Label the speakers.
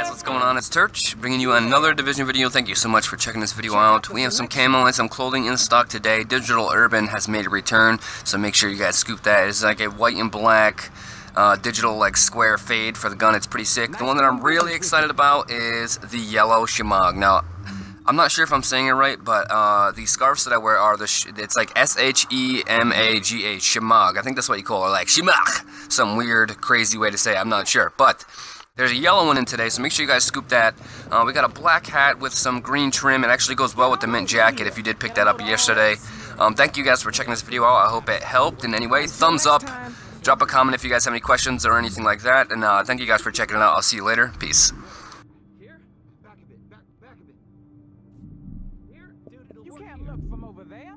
Speaker 1: it's Turch, bringing you another Division video. Thank you so much for checking this video out. We have some camo and some clothing in stock today. Digital Urban has made a return, so make sure you guys scoop that. It's like a white and black uh, digital like square fade for the gun. It's pretty sick. The one that I'm really excited about is the yellow Shemagh. Now, I'm not sure if I'm saying it right, but uh, the scarves that I wear are the it's like Shemagh. I think that's what you call it, like Shemagh. Some weird, crazy way to say. It. I'm not sure, but there's a yellow one in today, so make sure you guys scoop that. Uh, we got a black hat with some green trim. It actually goes well with the mint jacket if you did pick that up yesterday. Um, thank you guys for checking this video out. I hope it helped in any way. Thumbs up. Drop a comment if you guys have any questions or anything like that. And uh, thank you guys for checking it out. I'll see you later. Peace. You can't look from over there.